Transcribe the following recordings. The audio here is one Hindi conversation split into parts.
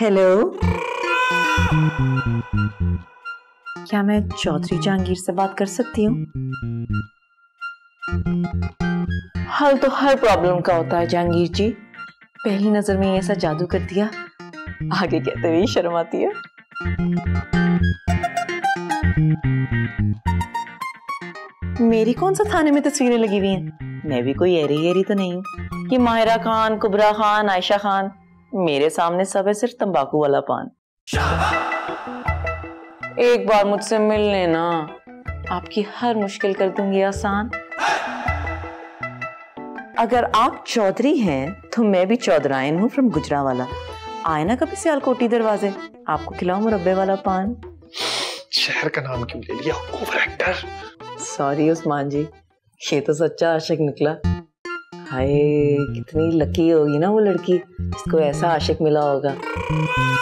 हेलो क्या मैं चौधरी जहांगीर से बात कर सकती हूँ? हल तो हर प्रॉब्लम का होता है, जहांगीर जी। पहली नज़र में ऐसा जादू कर दिया, आगे कहते हुए शर्म आती है। मेरी कौन सा थाने में तस्वीरें लगी हुई हैं? मैं भी कोई एरी एरी तो नहीं हूँ। कि माहिरा खान, कुबरा खान, आयशा खान मेरे सामने सब है सिर्फ़ तंबाकू वाला पान। एक बार मुझसे मिल लेना। आपकी हर मुश्किल कर दूँगी आसान। अगर आप चौधरी हैं तो मैं भी चौधरायन हूँ फ्रॉम गुजरा वाला आए ना कभी सियालकोटी दरवाजे? आपको खिलाऊं मुरब्बे वाला पान? शहर का नाम क्यों ले लिया? Over actor. Sorry Usman ji. ये तो सच्चा आशिक निकला। हाय, कितनी लकी होगी ना वो लड़की। जिसको ऐसा आशिक मिला होगा।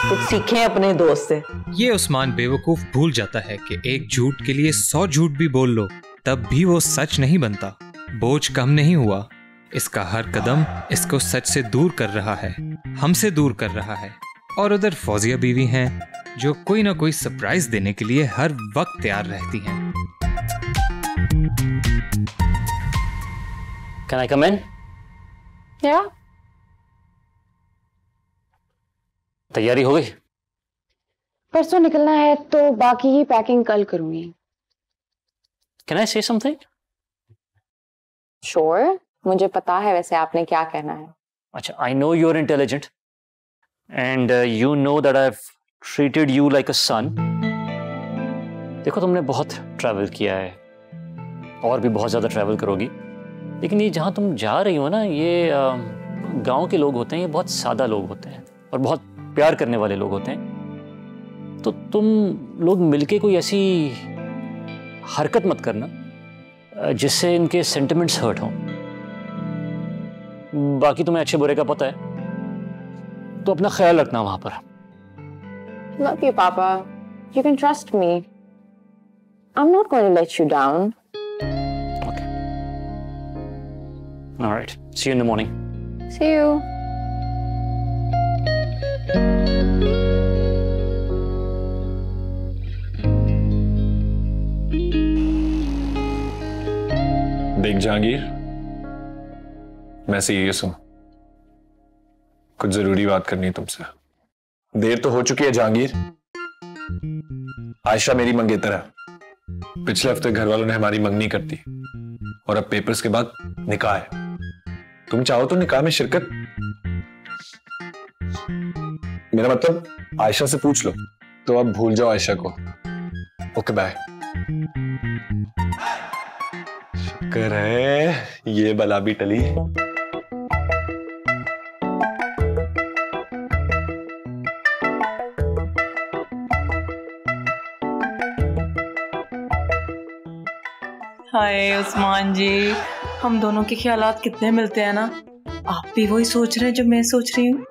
कुछ सीखें अपने दोस्त से। ये उस्मान बेवकूफ़ भूल जाता है कि एक झूठ के लिए सौ झूठ भी बोल लो, तब भी वो सच नहीं बनता। बोझ कम नहीं हुआ। इसका हर कदम इसको सच से दूर कर रहा है, हमसे दूर कर रहा है। और उधर फौजिया बीवी हैं, जो कोई ना कोई सरप्राइज़ देने के लिए हर वक्त तैयार रहती हैं। Can I come in? या तैयारी हो गई? परसों निकलना है तो बाकी ही पैकिंग कल करूँगी। कैन आई से something? श्योर मुझे पता है वैसे आपने क्या कहना है। अच्छा I know you are intelligent and you know that I treated you like a son देखो तुमने बहुत ट्रैवल किया है और भी बहुत ज़्यादा ट्रैवल करोगी। लेकिन ये जहाँ तुम जा रही हो ना ये गाँव के लोग होते हैं ये बहुत सादा लोग होते हैं और बहुत प्यार करने वाले लोग होते हैं तो तुम लोग मिलके कोई ऐसी हरकत मत करना जिससे इनके सेंटिमेंट्स हर्ट हों बाकी तुम्हें अच्छे बुरे का पता है तो अपना ख्याल रखना वहाँ पर Love you, Papa. You can trust me. I'm not going to let you down. All right. See you in the morning. See you. देख जहांगीर मैं सीरियस हूँ कुछ ज़रूरी बात करनी है तुमसे देर तो हो चुकी है जहांगीर आयशा मेरी मंगेतर है पिछले हफ़्ते घर वालों ने हमारी मंगनी कर दी और अब पेपर्स के बाद निकाह है तुम चाहो तो निकाह में शिरकत। मेरा मतलब आयशा से पूछ लो। तो अब भूल जाओ आयशा को। ओके बाय शुक्र है, ये बला भी टली। हाय, उस्मान जी। हम दोनों के ख्याल कितने मिलते हैं ना? आप भी वही सोच रहे हैं जो मैं सोच रही हूँ।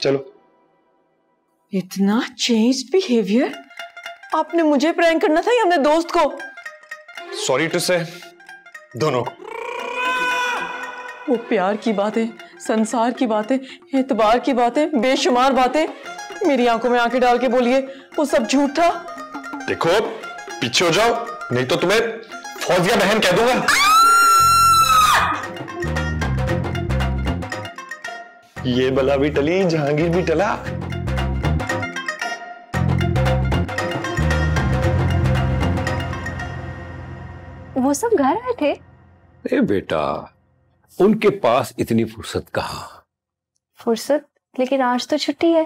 चलो। इतना चेंज बिहेवियर? आपने मुझे प्रैंक करना था या अपने दोस्त को? सॉरी टू से दोनों वो प्यार की बातें संसार की बातें एतबार की बातें बेशुमार बातें मेरी आँखों में आँखें डाल के बोलिए। वो सब झूठ था। देखो पीछे हो जाओ नहीं तो तुम्हें फौजिया बहन कह दूँगा। ये बला भी टली जहांगीर भी टला। वो सब घर आए थे? ए बेटा उनके पास इतनी फुर्सत कहा? फुर्सत? लेकिन आज तो छुट्टी है।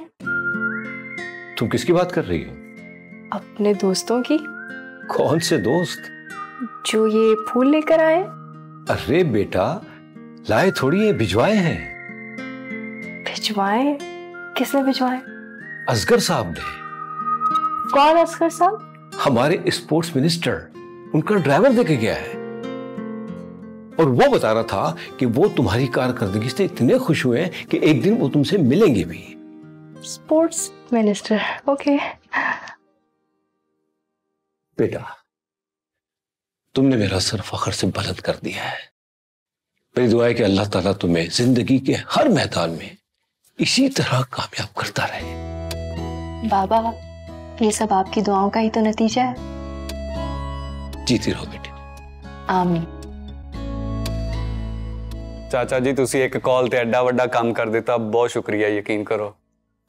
तुम किसकी बात कर रही हो? अपने दोस्तों की। कौन से दोस्त? जो ये फूल लेकर आए। अरे बेटा लाए थोड़ी ये भिजवाए हैं। भिजवाए? किसने भिजवाए? असगर साहब ने। कौन असगर साहब? हमारे स्पोर्ट्स मिनिस्टर उनका ड्राइवर देके गया है। और वो बता रहा था कि वो तुम्हारी कारकर्दगी से इतने खुश हुए हैं कि एक दिन वो तुमसे मिलेंगे भी। स्पोर्ट्स मिनिस्टर ओके बेटा तुमने मेरा सर फखर से बुलंद कर दिया है मेरी दुआ है कि अल्लाह ताला तुम्हें जिंदगी के हर मैदान में इसी तरह कामयाब करता रहे बाबा ये सब आपकी दुआओं का ही तो नतीजा है जीती रहो बेटी आमीन ਚਾਚਾ ਜੀ ਤੁਸੀਂ ਇੱਕ ਕਾਲ ਤੇ ਐਡਾ ਵੱਡਾ ਕੰਮ ਕਰ ਦਿੱਤਾ ਬਹੁਤ ਸ਼ੁਕਰੀਆ ਯਕੀਨ ਕਰੋ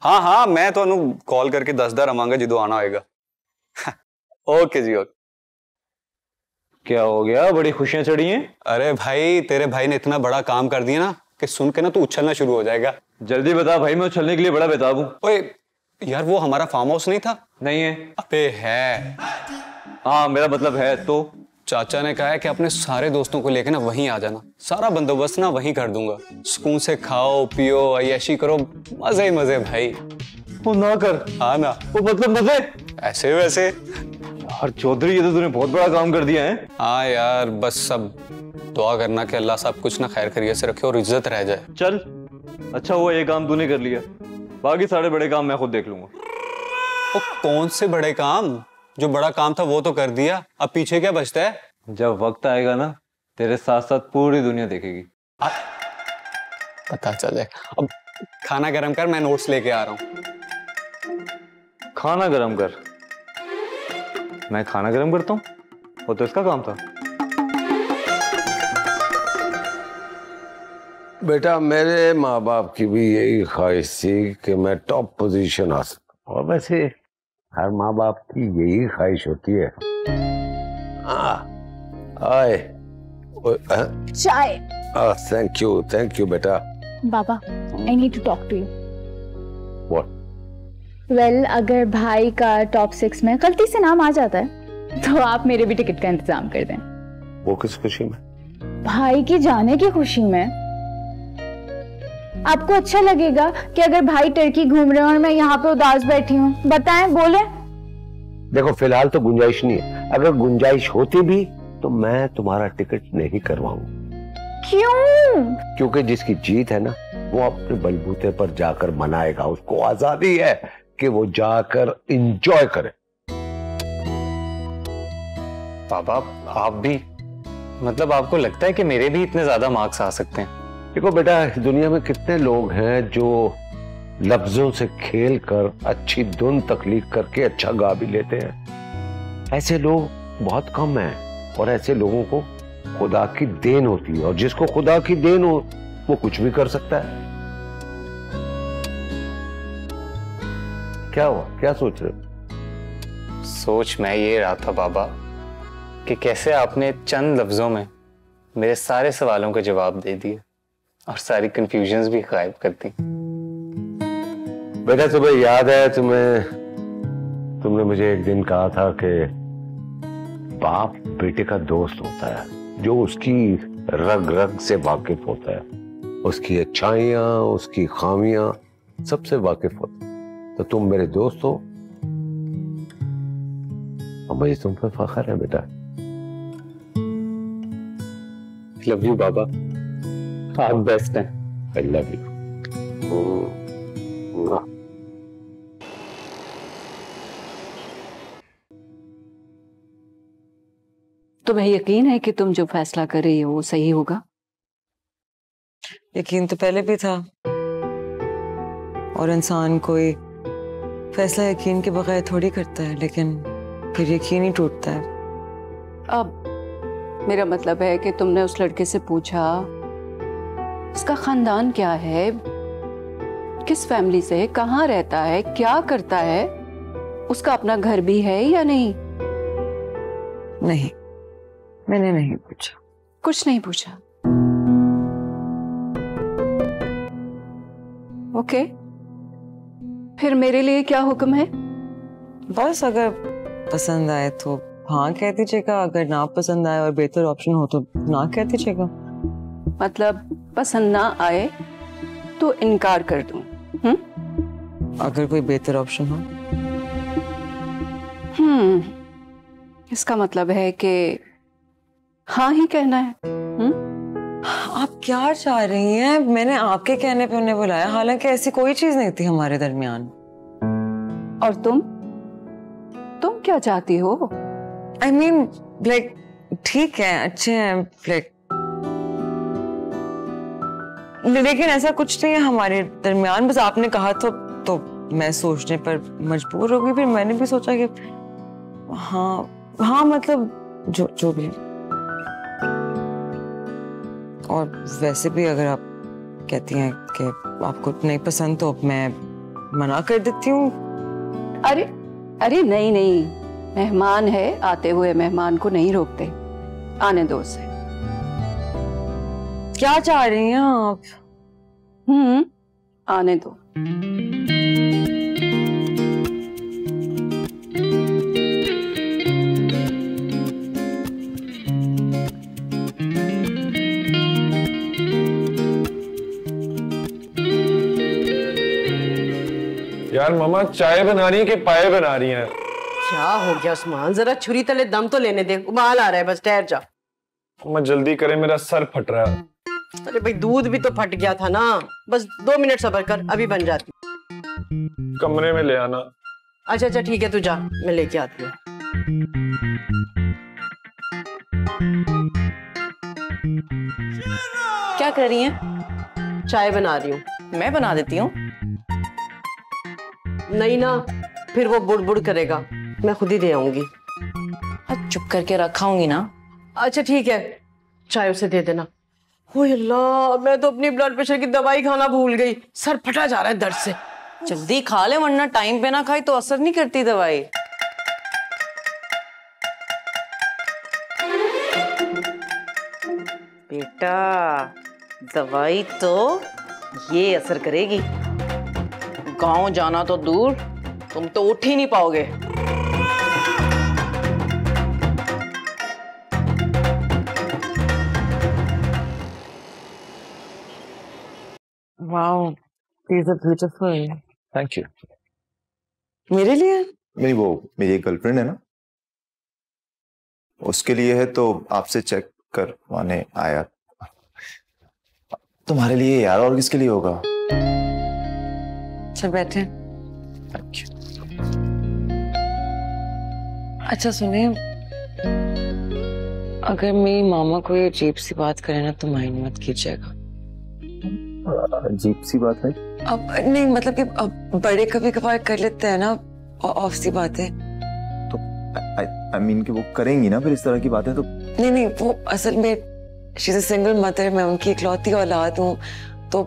ਹਾਂ ਹਾਂ ਮੈਂ ਤੁਹਾਨੂੰ ਕਾਲ ਕਰਕੇ ਦੱਸਦਾ ਰਵਾਂਗਾ ਜਦੋਂ ਆਣਾ ਹੋਏਗਾ ओके जी ओके क्या हो गया बड़ी खुशियां चढ़ी हैं अरे भाई तेरे भाई ने इतना बड़ा काम कर दिया ना कि सुन के ना तू उछलना शुरू हो जाएगा जल्दी बता भाई मैं उछलने के लिए बड़ा बेताब हूँ ओए यार वो हमारा फार्म हाउस नहीं था नहीं है अबे है हाँ मेरा मतलब है तो चाचा ने कहा है कि अपने सारे दोस्तों को लेकर ना वहीं आ जाना। सारा बंदोबस्त ना वहीं कर दूँगा। सुकून से खाओ पियो अय्याशी करो मज़े ही मज़े भाई। वो ना कर। हाँ ना। वो मतलब मज़े? ऐसे वैसे। यार चौधरी ये तो तूने बहुत बड़ा काम कर दिया है। हाँ यार बस सब दुआ करना कि अल्लाह साहब कुछ ना खैर खैरियत से रखे और इज़्ज़त रह जाए। चल अच्छा हुआ ये काम तूने कर लिया। बाकी सारे बड़े काम मैं खुद देख लूँगा। कौन से बड़े काम? जो बड़ा काम था वो तो कर दिया अब पीछे क्या बचता है? जब वक्त आएगा ना तेरे साथ साथ पूरी दुनिया देखेगी। पता चले अब खाना गरम कर मैं नोट्स लेके आ रहा हूँ। खाना गरम कर? मैं खाना गरम करता हूँ? वो तो इसका काम था। बेटा मेरे माँ बाप की भी यही ख्वाहिश थी कि मैं टॉप पोजीशन हासिल करूँ। और वैसे हर माँ बाप की यही ख्वाहिश होती है। हाँ, आए। चाय। थैंक यू थैंक यू बेटा। बाबा I need to talk to you What? Well अगर भाई का टॉप सिक्स में गलती से नाम आ जाता है तो आप मेरे भी टिकट का इंतज़ाम कर दें। वो किस खुशी में? भाई की जाने की खुशी में आपको अच्छा लगेगा कि अगर भाई टर्की घूम रहे हो और मैं यहाँ पे उदास बैठी हूँ। बताएँ बोले। देखो फ़िलहाल तो गुंजाइश नहीं है। अगर गुंजाइश होती भी तो मैं तुम्हारा टिकट नहीं करवाऊँगा क्यों? क्योंकि जिसकी जीत है ना वो अपने बलबूते पर जाकर मनाएगा। उसको आज़ादी है कि वो जाकर इंजॉय करे। पापा आप भी मतलब आपको लगता है कि मेरे भी इतने ज़्यादा मार्क्स आ सकते हैं? देखो बेटा, दुनिया में कितने लोग हैं जो लफ्जों से खेल कर, अच्छी धुन तकलीफ़ करके अच्छा गा भी लेते हैं। ऐसे लोग बहुत कम हैं और ऐसे लोगों को खुदा की देन होती है और जिसको खुदा की देन हो, वो कुछ भी कर सकता है। क्या हुआ? क्या सोच रहे सोच मैं ये रहा था बाबा कि कैसे आपने चंद लफ्जों में मेरे सारे सवालों के जवाब दे दिए और सारी कंफ्यूजन्स भी गायब कर दी। बेटा, तुम्हें याद है, तुम्हें, तुमने मुझे एक दिन कहा था कि बाप बेटे का दोस्त होता है, जो उसकी रग रग से वाकिफ होता है। उसकी अच्छाइयाँ, उसकी खामियाँ सबसे वाकिफ होता है। तो तुम मेरे दोस्त हो। मुझे तुम पर फखर है, बेटा। लव यू बाबा। आप बेस्ट हैं। आई लव यू तुम्हें यकीन है कि तुम जो फैसला कर रही हो वो सही होगा? यकीन तो पहले भी था। और इंसान कोई फैसला यकीन के बगैर थोड़ी करता है लेकिन फिर यकीन ही टूटता है। अब मेरा मतलब है कि तुमने उस लड़के से पूछा उसका खानदान क्या है? किस फैमिली से? है कहाँ रहता है? क्या करता है? उसका अपना घर भी है या नहीं? नहीं। मैंने नहीं पूछा। कुछ नहीं पूछा। ओके। फिर मेरे लिए क्या हुक्म है? बस अगर पसंद आए तो हाँ कह दीजिएगा अगर ना पसंद आए और बेहतर ऑप्शन हो तो ना कह दीजिएगा। मतलब पसंद ना आए तो इनकार कर दूँ। हम्म अगर कोई बेहतर ऑप्शन हो? हम्म इसका मतलब है कि हाँ ही कहना है। हम्म आप क्या चाह रही हैं? मैंने आपके कहने पे उन्हें बुलाया। हालाँकि ऐसी कोई चीज़ नहीं थी हमारे दरमियान। और तुम? तुम क्या चाहती हो? आई मीन लाइक ठीक है अच्छे हैं लाइक लेकिन ऐसा कुछ नहीं है हमारे दरमियान। बस आपने कहा तो तो मैं सोचने पर मजबूर हो गई। फिर मैंने भी सोचा कि हाँ हाँ मतलब जो जो भी। और वैसे भी अगर आप कहती हैं कि आपको नहीं पसंद तो मैं मना कर देती हूँ। अरे अरे नहीं नहीं। मेहमान है, आते हुए मेहमान को नहीं रोकते। आने दो उसे। क्या चाह रही हैं आप? हम्म आने दो। यार मम्मा चाय बना रही है कि पाए बना रही हैं? क्या हो गया उस्मान? जरा छुरी तले दम तो लेने दे। उबाल आ रहा है बस ठहर जा। मम्मा जल्दी करें मेरा सर फट रहा है। अरे भाई दूध भी तो फट गया था ना। बस दो मिनट सबर कर अभी बन जाती। कमरे में ले आना। अच्छा अच्छा ठीक है तू जा मैं लेके आती हूँ। क्या कर रही हैं? चाय बना रही हूँ। मैं बना देती हूँ? नहीं ना फिर वो बुड़ बुड़ करेगा। मैं खुद ही दे आऊँगी। हाँ, चुप करके रखाऊँगी ना। अच्छा ठीक है। चाय उसे दे देना। मैं तो अपनी ब्लड प्रेशर की दवाई खाना भूल गई। सर फटा जा रहा है दर्द से। जल्दी खा ले, वरना टाइम पे ना खाई तो असर नहीं करती दवाई। बेटा, दवाई तो ये असर करेगी। गाँव जाना तो दूर, तुम तो उठ ही नहीं पाओगे। Wow these are beautiful. Thank you मेरे लिए? नहीं वो मेरी एक गर्लफ्रेंड है ना। उसके लिए है तो आपसे चेक करवाने आया। तुम्हारे लिए यार और किसके लिए होगा? अच्छा बैठे। थैंक यू अच्छा सुनिए अगर मेरी मामा कोई अजीब सी बात करे ना तो माइंड मत कीजिएगा। अजीब सी बात है। अब नहीं मतलब कि अब बड़े कभी कभार कर लेते हैं ना ऑफ़ सी बातें आई मीन कि वो करेंगी ना फिर इस तरह की बातें तो नहीं नहीं वो असल में शी सिंगल मदर मैं उनकी इकलौती औलाद हूँ तो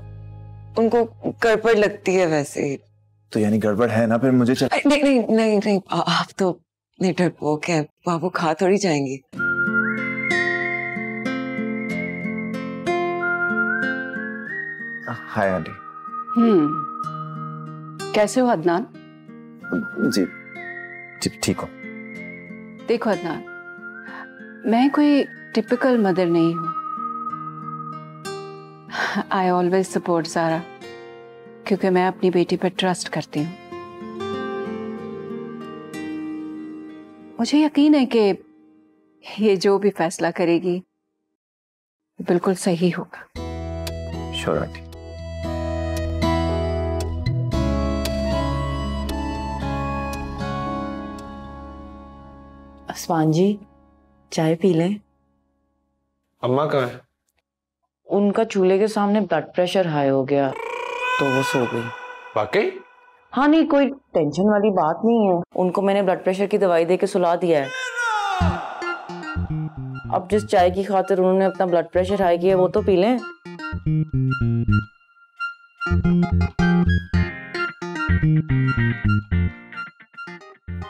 उनको गड़बड़ लगती है वैसे ही। तो यानी गड़बड़ है ना फिर मुझे चल... नहीं नहीं नहीं नहीं आप तो नहीं डरपोक है वो खा थोड़ी जाएँगी। Hi aunty hmm. कैसे हो अदनान? जी। जी ठीक हो। देखो अदनान मैं कोई टिपिकल मदर नहीं हूँ। आई ऑलवेज सपोर्ट सारा क्योंकि मैं अपनी बेटी पर ट्रस्ट करती हूँ। मुझे यकीन है कि ये जो भी फैसला करेगी बिल्कुल सही होगा। श्योर अस्मान जी चाय पी लें। अम्मा कहाँ है? उनका चूल्हे के सामने ब्लड प्रेशर हाई हो गया तो वो सो गई। वाकई? हाँ नहीं कोई टेंशन वाली बात नहीं है। उनको मैंने ब्लड प्रेशर की दवाई दे के सुला दिया है। अब जिस चाय की खातिर उन्होंने अपना ब्लड प्रेशर हाई किया वो तो पी लें।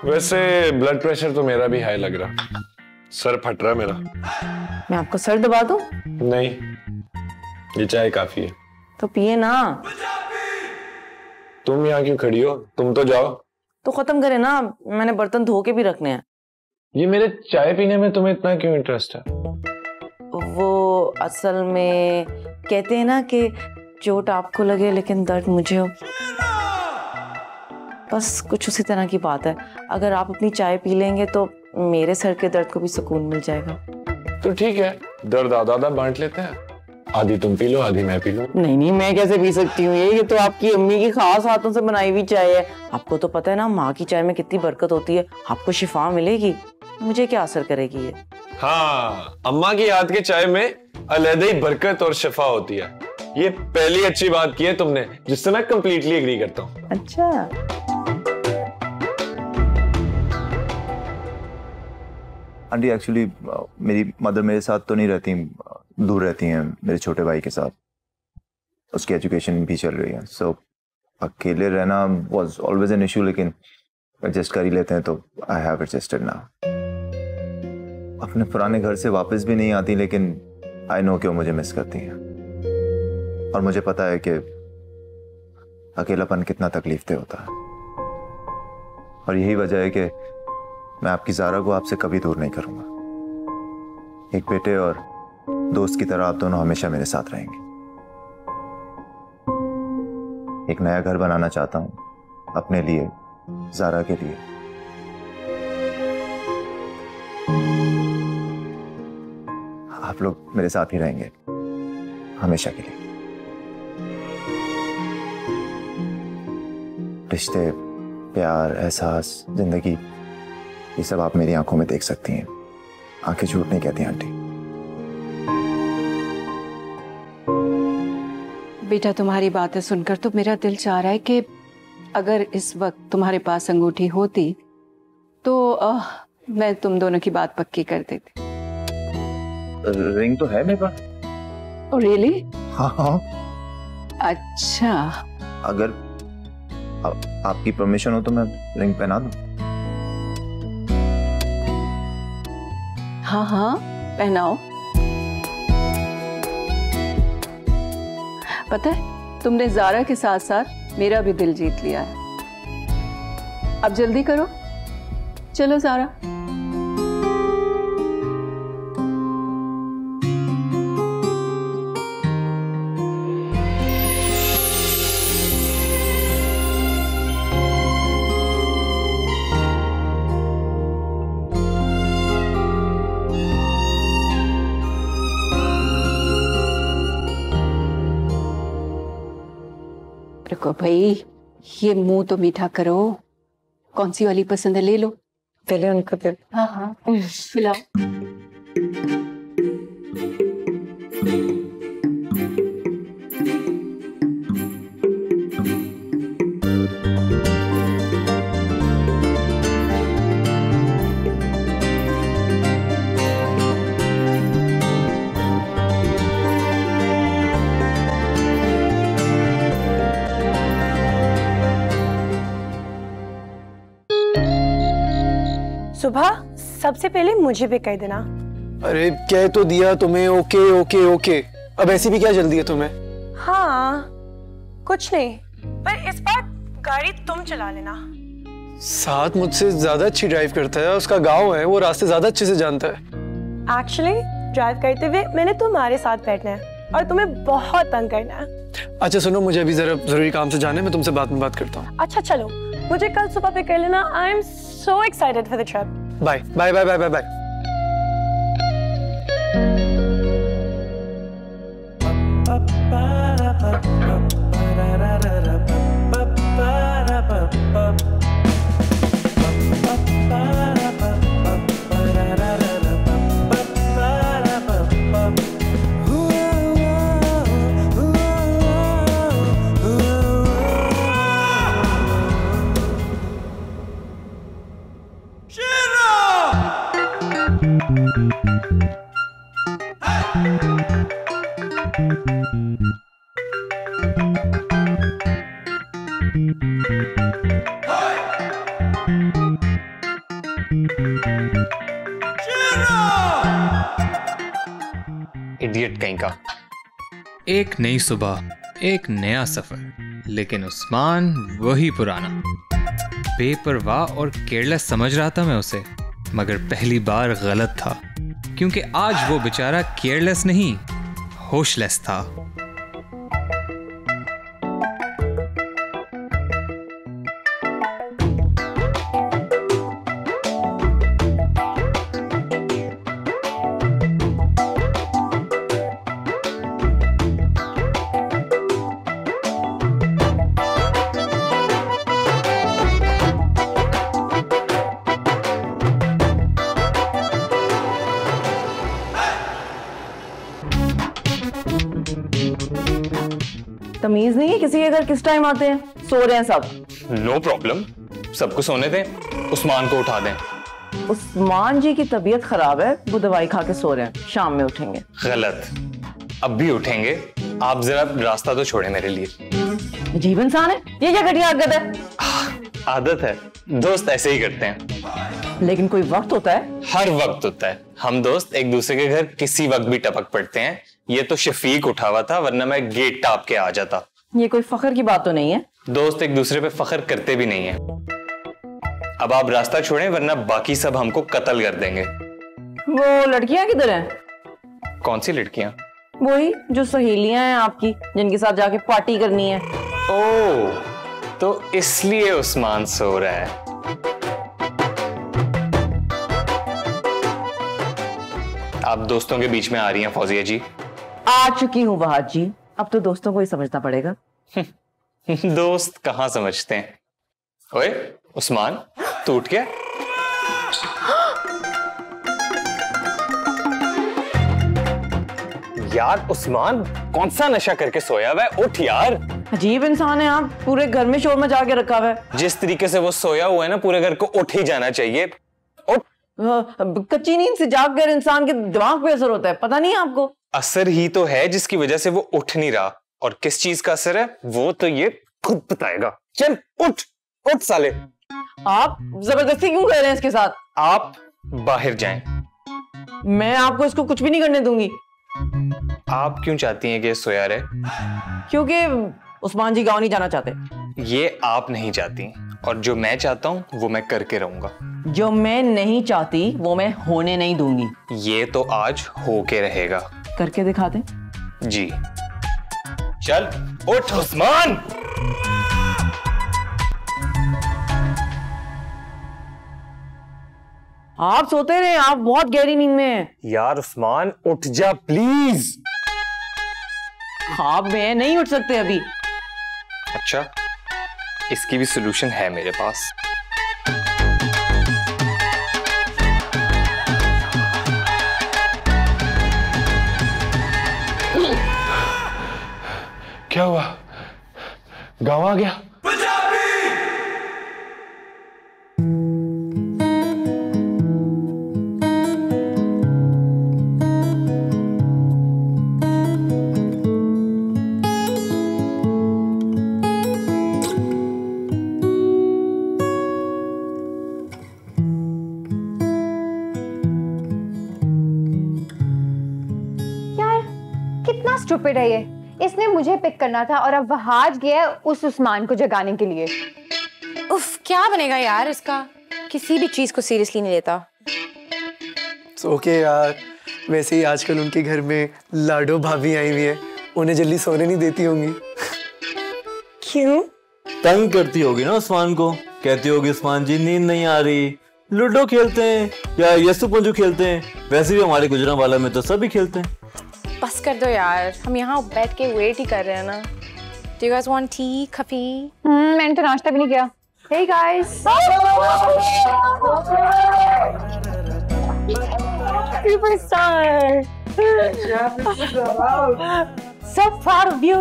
वैसे ब्लड प्रेशर तो मेरा भी हाई लग रहा। सर फट रहा मेरा। मैं आपको सर दबा दूँ? नहीं ये चाय काफ़ी है। तो पिए ना। तुम यहाँ क्यों खड़ी हो? तुम तो जाओ। तो खत्म करें ना। मैंने बर्तन धो के भी रखने हैं। ये मेरे चाय पीने में तुम्हें इतना क्यों इंटरेस्ट है? वो असल में कहते हैं ना कि चोट आपको लगे लेकिन दर्द मुझे हो। बस कुछ उसी तरह की बात है। अगर आप अपनी चाय पी लेंगे तो मेरे सर के दर्द को भी सुकून मिल जाएगा। तो ठीक है दर्द आधा आधा बांट लेते हैं। आधी तुम पी लो आधी मैं पी लूँ। नहीं नहीं मैं कैसे पी सकती हूँ? ये ये तो आपकी अम्मी की खास हाथों से बनाई हुई चाय है। आपको तो पता है ना माँ की चाय में कितनी बरकत होती है। आपको शिफा मिलेगी? मुझे क्या असर करेगी ये? हाँ अम्मा की याद के चाय में अलहदा ही बरकत और शिफा होती है। ये पहली अच्छी बात की है तुमने जिससे मैं कंप्लीटली एग्री करता हूँ। अच्छा। आंटी एक्चुअली मेरी मदर मेरे साथ तो नहीं रहती दूर रहती हैं मेरे छोटे भाई के साथ। उसकी एजुकेशन भी चल रही है सो अकेले रहना वाज ऑलवेज एन इशू लेकिन एडजस्ट कर ही लेते हैं तो आई हैव एडजस्टेड नाउ अपने पुराने घर से वापस भी नहीं आती, लेकिन आई नो कि वो मुझे मिस करती हैं। और मुझे पता है कि अकेलापन कितना तकलीफ़ दे होता है। और यही वजह है कि मैं आपकी जारा को आपसे कभी दूर नहीं करूँगा। एक बेटे और दोस्त की तरह आप दोनों हमेशा मेरे साथ रहेंगे। एक नया घर बनाना चाहता हूँ, अपने लिए, जारा के लिए। आप लोग मेरे साथ ही रहेंगे, हमेशा के लिए। रिश्ते, प्यार, एहसास, ज़िंदगी ये सब आप मेरी आँखों में देख सकती हैं। आँखें झूठ नहीं कहती आंटी। बेटा तुम्हारी बातें सुनकर तो मेरा दिल चाह रहा है कि अगर इस वक्त तुम्हारे पास अंगूठी होती तो अ, मैं तुम दोनों की बात पक्की कर देती। रिंग तो है मेरे पास। रियली हाँ हाँ। अच्छा। अगर आ, आपकी परमिशन हो तो मैं रिंग पहना दूँ। हाँ हाँ पहनाओ पता है, तुमने जारा के साथ साथ मेरा भी दिल जीत लिया है। अब जल्दी करो। चलो जारा रुको भाई। ये मुँह तो मीठा करो। कौन सी वाली पसंद है? ले लो। पहले उनको दे। हाँ हाँ। खिलाओ। सुबह सबसे पहले मुझे भी कह देना। अरे कह तो दिया तुम्हें ओके ओके ओके। अब ऐसी भी क्या जल्दी है तुम्हें? हाँ कुछ नहीं। पर इस बार गाड़ी तुम चला लेना। साथ मुझसे ज़्यादा अच्छी ड्राइव करता है उसका गाँव है वो रास्ते ज़्यादा अच्छे से जानता है। एक्चुअली ड्राइव करते हुए मैंने तुम्हारे साथ बैठना है और तुम्हें बहुत तंग करना है। अच्छा सुनो मुझे अभी जरा ज़रूरी काम से जाने मैं तुमसे बाद में बात करता हूँ। अच्छा चलो। मुझे कल सुबह पिक कर लेना। I am so excited for the trip bye bye bye bye bye bye नई सुबह, एक नया सफ़र, लेकिन उस्मान वही पुराना। बेपरवाह और केयरलेस समझ रहा था मैं उसे, मगर पहली बार गलत था, क्योंकि आज वो बेचारा केयरलेस नहीं, होशलेस था। तमीज नहीं है किसी के घर किस टाइम आते हैं? सो रहे हैं सब। नो प्रॉब्लम सबको सोने दें उस्मान को उठा दें। उस्मान जी की तबीयत खराब है वो दवाई खा के सो रहे हैं शाम में उठेंगे। गलत। अब भी उठेंगे। आप जरा रास्ता तो छोड़े मेरे लिए। अजीब इंसान है ये क्या घटिया आदत है? आदत है। दोस्त ऐसे ही करते हैं। लेकिन कोई वक्त होता है? हर वक्त होता है। हम दोस्त एक दूसरे के घर किसी वक्त भी टपक पड़ते हैं। ये तो शफीक उठा हुआ था वरना मैं गेट टाप के आ जाता। ये कोई फखर की बात तो नहीं है। दोस्त एक दूसरे पे फखर करते भी नहीं है। अब आप रास्ता छोड़ें वरना बाकी सब हमको कत्ल कर देंगे। वो लड़कियाँ किधर हैं? कौन सी लड़कियाँ? वही जो सहेलियाँ हैं आपकी जिनके साथ जाके पार्टी करनी है। ओ तो इसलिए उस्मान सो रहा है। आप दोस्तों के बीच में आ रही हैं फौजिया जी। आ चुकी हूँ बहाद जी। अब तो दोस्तों को ही समझना पड़ेगा। दोस्त कहाँ समझते हैं? ओए उस्मान तू उठ गया? यार उस्मान कौन सा नशा करके सोया हुआ है? उठ यार। अजीब इंसान है आप। पूरे घर में शोर मचा के रखा हुआ है। जिस तरीके से वो सोया हुआ है ना पूरे घर को उठ ही जाना चाहिए। उठ। कच्ची नींद से जाग कर इंसान के दिमाग पे असर होता है। पता नहीं आपको? असर ही तो है जिसकी वजह से वो उठ नहीं रहा। और किस चीज़ का असर है? वो तो ये खुद बताएगा। चल उठ उठ साले। आप ज़बरदस्ती क्यों कर रहे हैं इसके साथ? आप बाहर जाएँ। मैं आपको इसको कुछ भी नहीं करने दूँगी। आप क्यों चाहती हैं कि सोया रहे? क्योंकि उस्मान जी गाँव नहीं जाना चाहते। ये आप नहीं चाहती और जो मैं चाहता हूँ वो मैं करके रहूँगा। जो मैं नहीं चाहती वो मैं होने नहीं दूँगी। ये तो आज होके रहेगा। करके दिखा दे जी। चल उठ उस्मान। आप सोते रहे आप बहुत गहरी नींद में हैं। यार उस्मान उठ जा प्लीज़ आप में नहीं उठ सकते अभी। अच्छा इसकी भी सोल्यूशन है मेरे पास। क्या हुआ? गाँव आ गया? करना था और अब वहाज गया है उस उस्मान को जगाने के लिए। उफ क्या बनेगा यार इसका? किसी भी चीज़ को सीरियसली नहीं लेता। ओके okay यार वैसे ही आजकल उनके घर में लाडो भाभी आई हुई है। उन्हें जल्दी सोने नहीं देती होंगी। क्यों? तंग करती होगी ना उस्मान को। कहती होगी उस्मान जी नींद नहीं आ रही। लूडो खेलते हैं या यसु पंजू खेलते हैं? वैसे भी हमारे गुजरा वाला में तो सभी खेलते हैं। कर दो यार। हम यहाँ बैठ के वेट ही कर रहे हैं ना। Do you guys want tea coffee hmm मैंने तो नाश्ता भी नहीं किया। Hey guys! Superstar! so proud of you!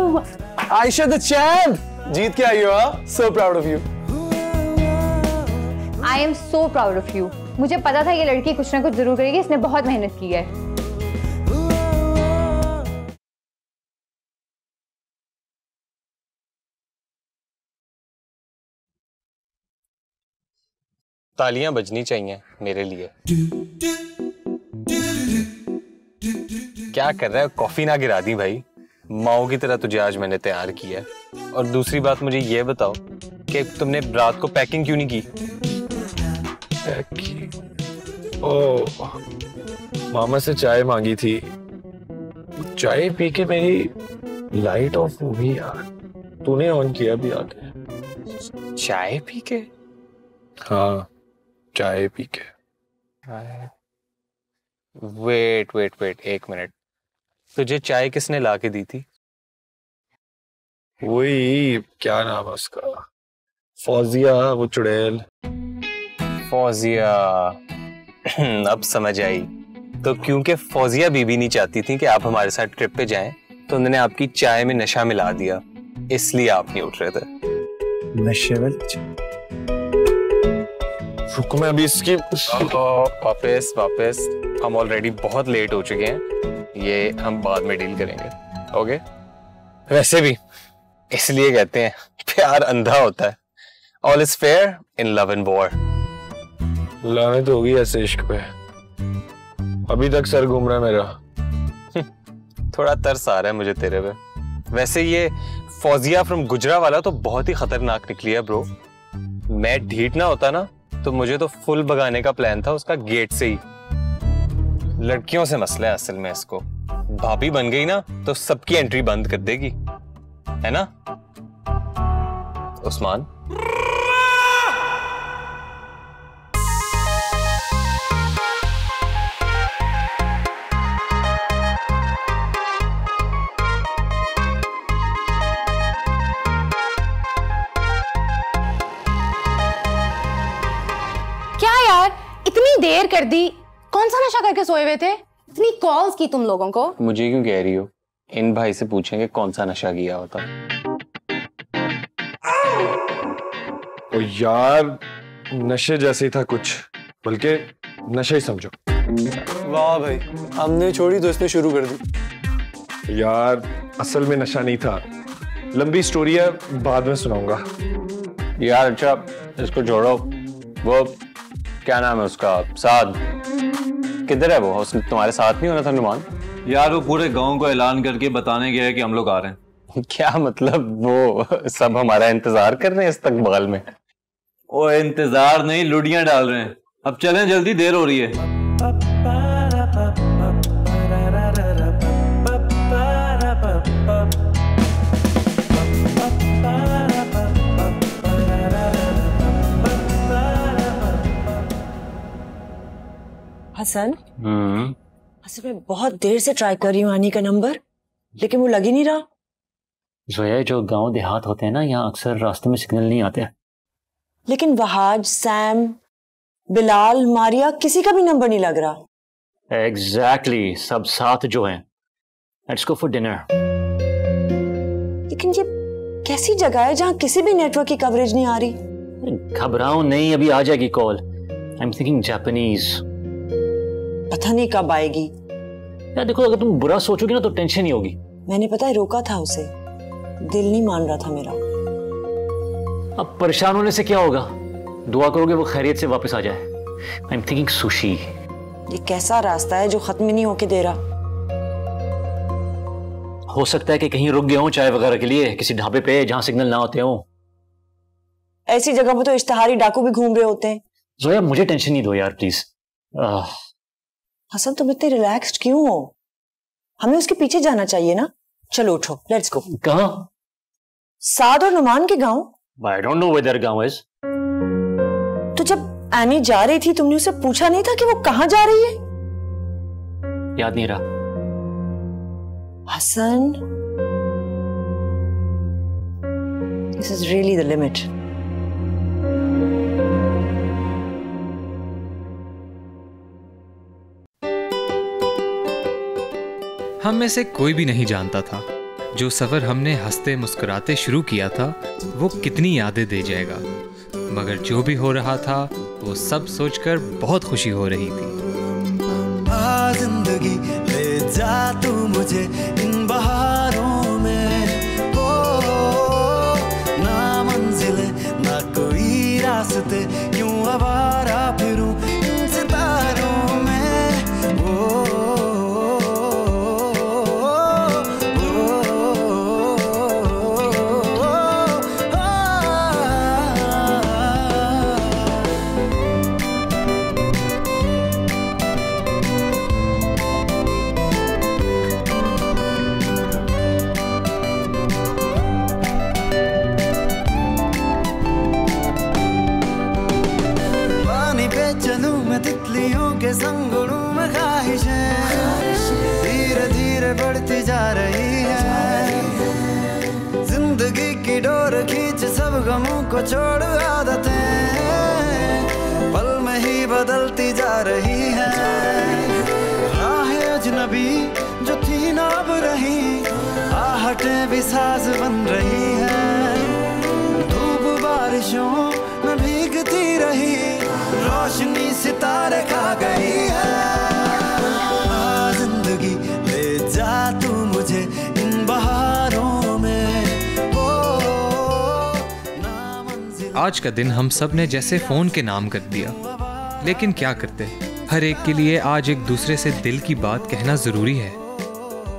Ayesha the champ जीत के आई हो so proud of you I am so proud of you मुझे पता था ये लड़की कुछ ना कुछ ज़रूर करेगी इसने बहुत मेहनत की है। तालियाँ बजनी चाहिए मेरे लिए। क्या कर रहा है? कॉफ़ी ना गिरा दी भाई। माओ की तरह तुझे आज मैंने तैयार किया है। और दूसरी बात मुझे ये बताओ कि तुमने रात को पैकिंग क्यों नहीं की? ओ मामा से चाय मांगी थी। चाय पी के मेरी लाइट ऑफ़ हो गई यार। तूने ऑन किया भी आके चाय पी के? हाँ। चाय पी के। वेट वेट वेट एक मिनट तुझे चाय किसने ला के दी थी? वही क्या नाम है उसका? फौजिया वो चुड़ैल। फौजिया अब समझ आई। तो क्योंकि फौजिया बीबी नहीं चाहती थी कि आप हमारे साथ ट्रिप पे जाएँ तो उन्होंने आपकी चाय में नशा मिला दिया। इसलिए आप नहीं उठ रहे थे। नशे में रुको मैं अभी इसकी वापस वापस। हम ऑलरेडी बहुत लेट हो चुके हैं। ये हम बाद में डील करेंगे। ओके वैसे भी। इसलिए कहते हैं प्यार अंधा होता है। All is fair in love and war लाने तो होगी ऐसे इश्क पे। अभी तक सर घूम रहा है मेरा। थोड़ा तरस आ रहा है मुझे तेरे पे। वैसे ये फौजिया फ्रॉम गुजरा वाला तो बहुत ही खतरनाक निकली है ब्रो मैं ढीठ ना होता ना तो मुझे तो फुल भगाने का प्लान था उसका गेट से ही। लड़कियों से मसला है असल में इसको। भाभी बन गई ना तो सबकी एंट्री बंद कर देगी। है ना? उस्मान? कर दी? कौन सा नशा करके सोए हुए थे? इतनी कॉल्स की तुम लोगों को। मुझे क्यों कह रही हो? इन भाई से पूछेंगे कौन सा नशा किया होता। ओ यार नशे जैसे ही था कुछ बल्कि नशा ही समझो। वाह भाई हमने छोड़ी तो इसने शुरू कर दी। यार असल में नशा नहीं था। लंबी स्टोरी है बाद में सुनाऊँगा। यार अच्छा इसको छोड़ो वो क्या नाम है उसका? साद। किधर है वो? उसने तुम्हारे साथ नहीं होना था नुमान यार वो पूरे गाँव को ऐलान करके बताने गया है कि हम लोग आ रहे हैं। क्या मतलब वो सब हमारा इंतज़ार कर रहे हैं इस तक बगल में? वो इंतज़ार नहीं लुडियाँ डाल रहे हैं। अब चलें जल्दी देर हो रही है। हसन। हम्म। असल में बहुत देर से ट्राई कर रही हूँ आनी का नंबर लेकिन वो लग ही नहीं रहा। जोया जो गाँव देहात होते हैं ना यहाँ अक्सर रास्ते में सिग्नल नहीं आते। लेकिन वहाज सैम बिलाल मारिया किसी का भी नंबर नहीं लग रहा। एग्जैक्टली exactly, सब साथ जो हैं। लेट्स गो फॉर डिनर लेकिन ये कैसी जगह है जहाँ किसी भी नेटवर्क की कवरेज नहीं आ रही? घबराओ नहीं अभी आ जाएगी call I am thinking Japanese पता नहीं कब आएगी। यार देखो अगर तुम बुरा सोचोगी ना तो टेंशन ही होगी। मैंने पता है रोका था उसे। दिल नहीं मान रहा था मेरा। अब परेशान होने से क्या होगा? दुआ करोगे वो खैरियत से वापस आ जाए। I am thinking sushi. ये कैसा रास्ता है जो खत्म ही नहीं होके दे रहा? हो सकता है कि कहीं रुक गए हो चाय वगैरह के लिए किसी ढाबे पे जहाँ सिग्नल ना होते हो। ऐसी जगह पर तो इश्तहारी डाकू भी घूम रहे होते हैं। जोया मुझे टेंशन नहीं दो यार प्लीज़। हसन तुम इतने रिलैक्स्ड क्यों हो? हमें उसके पीछे जाना चाहिए ना। चलो उठो लेट्स गो कहा? साद और नुमान के गाँव। आई डोंट नो वेदर गाँव इज़ तो जब एनी जा रही थी तुमने उसे पूछा नहीं था कि वो कहाँ जा रही है? याद नहीं रहा। Hasan? This is really the limit हम में से कोई भी नहीं जानता था। जो सफ़र हमने हँसते मुस्कुराते शुरू किया था, वो कितनी यादें दे जाएगा। मगर जो भी हो रहा था, वो सब सोचकर बहुत खुशी हो रही थी। आ, ज़िंदगी ले जा तू मुझे, इन छोड़ आदतें पल में ही बदलती जा रही है। राह अजनबी जो थी ना अब रही, आहटें भी साज बन रही है। धूप बारिशों में भीगती रही, रोशनी सितारे खा गई। आज का दिन हम सबने जैसे फ़ोन के नाम कर दिया। लेकिन क्या करते? हर एक के लिए आज एक दूसरे से दिल की बात कहना ज़रूरी है।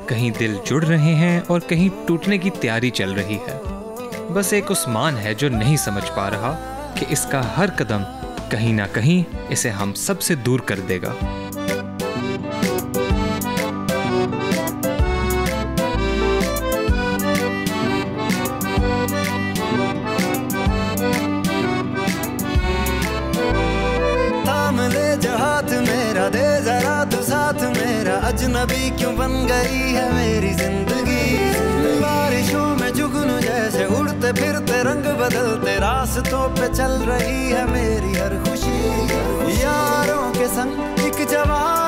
कहीं दिल जुड़ रहे हैं और कहीं टूटने की तैयारी चल रही है। बस एक उस्मान है जो नहीं समझ पा रहा कि इसका हर कदम कहीं ना कहीं इसे हम सबसे दूर कर देगा। अजनबी क्यों बन गई है मेरी ज़िंदगी? बारिशों में जुगनू जैसे उड़ते फिरते रंग बदलते रास्तों पे चल रही है मेरी हर खुशी। यारों के संग एक जवानी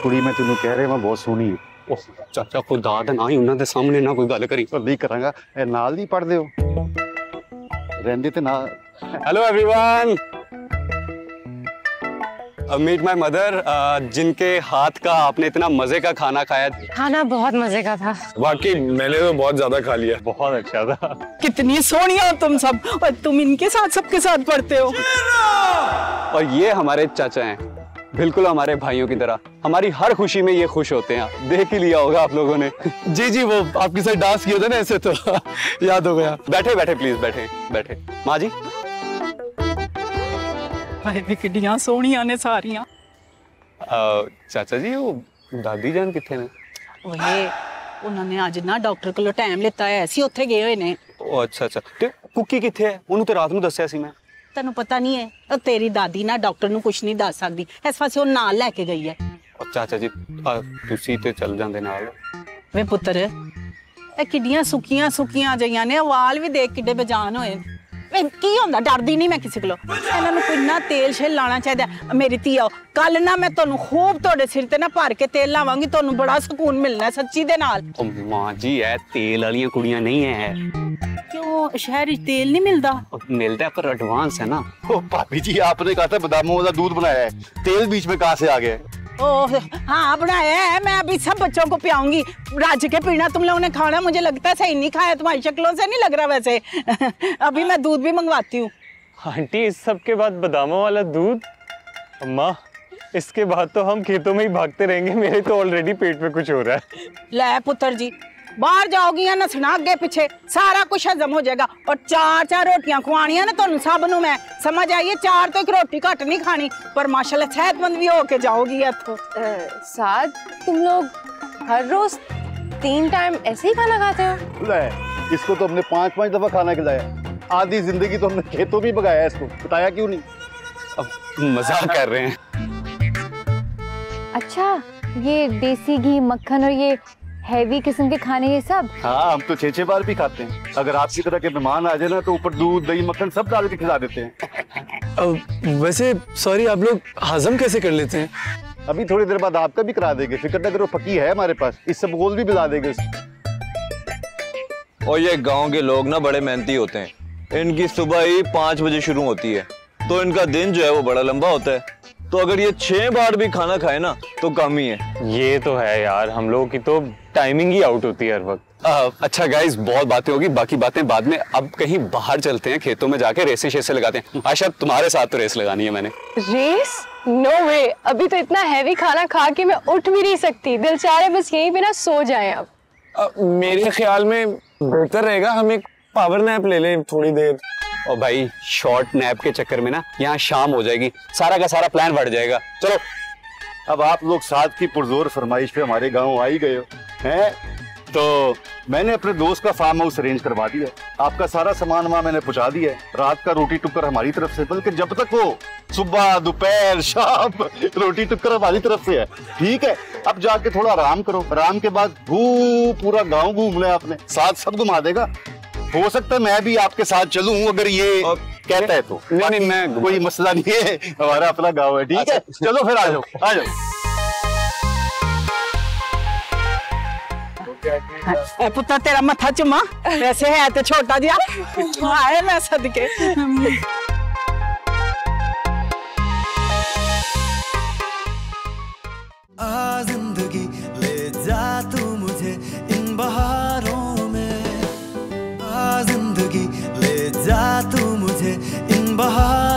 ਕੁੜੀ ਮੈਂ ਤੈਨੂੰ ਕਹਿ ਰਿਹਾ ਮੈਂ ਬਹੁਤ ਸੋਹਣੀ ਹੈ ਚਾਚਾ ਖੁਦਾ ਦਾ ਨਾ ਹੀ ਉਹਨਾਂ ਦੇ ਸਾਹਮਣੇ ਨਾ ਕੋਈ ਗੱਲ ਕਰੀ ਨਹੀਂ ਕਰਾਂਗਾ ਇਹ ਨਾਲ ਹੀ ਪੜਦੇ ਹੋ ਰਹਿੰਦੇ ਤੇ ਨਾਲ hello everyone meet my mother जिनके हाथ का आपने इतना मजे का खाना खाया खाना बहुत मजे का था वाकई मैंने तो बहुत ज्यादा खा लिया बहुत अच्छा था कितनी सोनिया हो तुम सब और तुम इनके साथ सबके साथ पढ़ते हो और ये हमारे चाचा हैं बिल्कुल हमारे भाइयों की तरह हमारी हर खुशी में ये खुश होते हैं देख ही लिया होगा आप लोगों ने जी जी वो आपके साथ डांस किया था ना ऐसे तो याद हो गया बैठे बैठे प्लीज बैठे बैठे माँ जी ਹਾਏ ਵੀ ਕਿੱਡੀਆਂ ਸੋਹਣੀਆਂ ਨੇ ਸਾਰੀਆਂ ਅਹ, ਚਾਚਾ ਜੀ ਉਹ ਦਾਦੀ ਜਾਨ ਕਿੱਥੇ ਨੇ ਓਏ ਉਹਨਾਂ ਨੇ ਅੱਜ ਨਾ ਡਾਕਟਰ ਕੋਲੋਂ ਟਾਈਮ ਲਿੱਤਾ ਹੈ ਅਸੀਂ ਉੱਥੇ ਗਏ ਹੋਏ ਨੇ ਉਹ ਅੱਛਾ ਅੱਛਾ ਤੇ ਕੁੱਕੀ ਕਿੱਥੇ ਹੈ ਉਹਨੂੰ ਤੇ ਰਾਤ ਨੂੰ ਦੱਸਿਆ ਸੀ ਮੈਂ ਤੈਨੂੰ ਪਤਾ ਨਹੀਂ ਹੈ ਉਹ ਤੇਰੀ ਦਾਦੀ ਨਾ ਡਾਕਟਰ ਨੂੰ ਕੁਝ ਨਹੀਂ ਦੱਸ ਸਕਦੀ ਇਸ ਪਾਸੇ ਉਹ ਨਾਲ ਲੈ ਕੇ ਗਈ ਹੈ ਉਹ ਚਾਚਾ ਜੀ ਅਹ, ਤੁਸੀਂ ਤੇ ਚੱਲ ਜਾਂਦੇ ਨਾਲ ਵੇ ਪੁੱਤਰ ਇਹ ਕਿੱਡੀਆਂ ਸੁੱਕੀਆਂ ਸੁੱਕੀਆਂ ਜਈਆਂ ਨੇ ਵਾਲ ਵੀ ਦੇਖ ਕਿੱਡੇ ਬੇਜਾਨ ਹੋਏ ਵੇ ਕੀ ਹੁੰਦਾ ਡਰਦੀ ਨਹੀਂ ਮੈਂ ਕਿਸੇ ਕੋਲੋਂ ਇਹਨਾਂ ਨੂੰ ਕਿੰਨਾ ਤੇਲ ਛੇ ਲਾਣਾ ਚਾਹੀਦਾ ਮੇਰੀ ਧੀਓ ਕੱਲ ਨਾ ਮੈਂ ਤੁਹਾਨੂੰ ਖੂਬ ਤੁਹਾਡੇ ਸਿਰ ਤੇ ਨਾ ਭਰ ਕੇ ਤੇਲ ਲਾਵਾਂਗੀ ਤੁਹਾਨੂੰ ਬੜਾ ਸਕੂਨ ਮਿਲਣਾ ਹੈ ਸੱਚੀ ਦੇ ਨਾਲ ਉਹ ਮਾਂ ਜੀ ਇਹ ਤੇਲ ਵਾਲੀਆਂ ਕੁੜੀਆਂ ਨਹੀਂ ਹੈ ਕਿਉਂ ਸ਼ਹਿਰ ਵਿੱਚ ਤੇਲ ਨਹੀਂ ਮਿਲਦਾ ਉਹ ਮਿਲਦਾ ਹੈ ਪਰ ਐਡਵਾਂਸ ਹੈ ਨਾ ओ भाभी जी आपने कहा था बादामों वाला दूध बनाया है तेल बीच में कहाँ से आ गया है हाँ अपना है मैं अभी सब बच्चों को पियाऊँगी। राज के पीना तुम लोगों ने खाना मुझे लगता है सही नहीं खाया तुम्हारी शक्लों से नहीं लग रहा वैसे। अभी मैं दूध भी मंगवाती हूँ। आंटी इस सब के बाद बादामों वाला दूध? अम्मा इसके बाद तो हम खेतों में ही भागते रहेंगे मेरे तो ऑलरेडी पेट में कुछ हो रहा है। ले पुत्र जी बाहर जाओगी ना सुना अगे पिछे सारा कुछ हजम हो जाएगा। और चार चार रोटियाँ खुआनियाँ ना तुम सब नु मैं। समझ आइए चार तो एक रोटी घट नहीं खानी पर माशाला सेहतमंद भी होके जाओगी इथों साथ तुम लोग हर रोज तीन टाइम ऐसे ही खाना खाते हो? इसको तो हमने पाँच पाँच दफ़ा खाना खिलाया। आधी ज़िंदगी तो हमने खेतों में भगाया इसको। बताया क्यों नहीं? अब मज़ाक कर रहे हैं। अच्छा ये देसी घी मक्खन और ये हैवी किस्म के खाने ये सब? हाँ हम तो छह छह बार भी खाते हैं। अगर आपकी तरह के मेहमान आ जाए ना तो ऊपर दूध दही मक्खन सब डाल के खिला देते हैं। अब वैसे सॉरी आप लोग हजम कैसे कर लेते हैं? अभी थोड़ी देर बाद आपका भी करा देंगे। फ़िक्र न करो पक्की है हमारे पास। इस सब गोल भी बुला देंगे और ये गाँव के लोग ना बड़े मेहनती होते हैं। इनकी सुबह ही पाँच बजे शुरू होती है। तो इनका दिन जो है वो बड़ा लंबा होता है। तो अगर ये छह बार भी खाना खाए ना तो कम ही है। ये तो है यार हम लोगों की तो टाइमिंग ही आउट होती है हर वक्त। आ, अच्छा गाइस बहुत बातें होगी बाकी बातें बाद में अब कहीं बाहर चलते हैं खेतों में जाके रेसे शेसे लगाते हैं। आशा तुम्हारे साथ तो रेस लगानी है मैंने। रेस नो no वे अभी तो इतना हैवी खाना खा के मैं उठ भी नहीं सकती। दिल चाह रहा है बस यहीं पे ना सो जाए अब। आ, मेरे ख्याल में बेहतर रहेगा हम एक पावर नैप ले लें थोड़ी देर। और भाई शॉर्ट नैप के चक्कर में ना, यहाँ शाम हो जाएगी। सारा का सारा प्लान बढ़ जाएगा। चलो। अब आप लोग साथ की पुरजोर फरमाइश पे हमारे गाँव आ ही गए हो, हैं? तो मैंने अपने दोस्त का फार्म हाउस अरेंज करवा दिया। आपका सारा सामान वहाँ मैंने पहुँचा दिया है। रात का रोटी टुक्कर हमारी तरफ़ से, बल्कि जब तक वो सुबह, दोपहर, शाम, रोटी टुक्कर हमारी तरफ़ से है। ठीक है, अब जाके थोड़ा आराम करो। आराम के बाद पूरा गाँव घूम लिया आपने। साथ सब घुमा देगा। हो सकता है मैं भी आपके साथ चलूँ अगर ये कहता है तो। नहीं नहीं मैं कोई मसला नहीं है हमारा अपना गाँव है ठीक है? चलो फिर आ जाओ आ जाओ। पुत्र तेरा मथा चुमा। वैसे है तो छोटा जिहा आए मैं सदके। इन